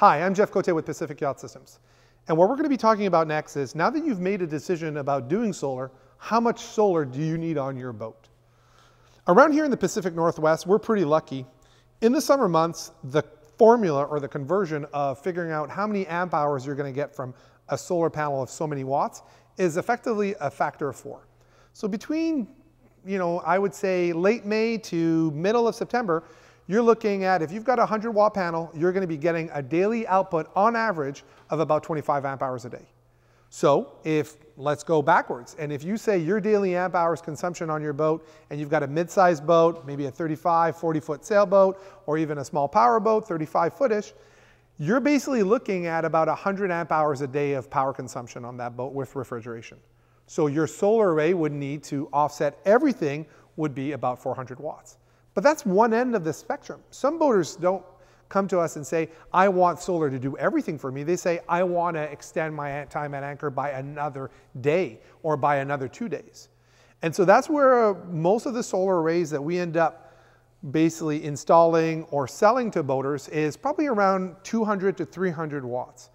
Hi, I'm Jeff Cote with Pacific Yacht Systems. And what we're going to be talking about next is now that you've made a decision about doing solar, how much solar do you need on your boat? Around here in the Pacific Northwest, we're pretty lucky. In the summer months, the formula or the conversion of figuring out how many amp hours you're going to get from a solar panel of so many watts is effectively a factor of four. So between, you know, I would say late May to middle of September, you're looking at, if you've got a 100 watt panel, you're going to be getting a daily output on average of about 25 amp hours a day. So if, let's go backwards, and if you say your daily amp hours consumption on your boat, and you've got a mid-sized boat, maybe a 35, 40 foot sailboat, or even a small power boat, 35 footish, you're basically looking at about 100 amp hours a day of power consumption on that boat with refrigeration. So your solar array would need to offset everything would be about 400 watts. But that's one end of the spectrum. Some boaters don't come to us and say, I want solar to do everything for me. They say, I want to extend my time at anchor by another day or by another two days. And so that's where uh, most of the solar arrays that we end up basically installing or selling to boaters is probably around 200 to 300 watts.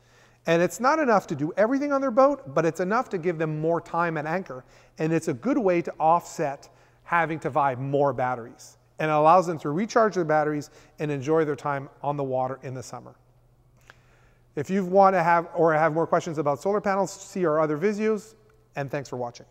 And it's not enough to do everything on their boat, but it's enough to give them more time at anchor. And it's a good way to offset having to buy more batteries and it allows them to recharge their batteries and enjoy their time on the water in the summer. If you want to have or have more questions about solar panels, see our other videos, and thanks for watching.